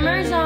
Glimmers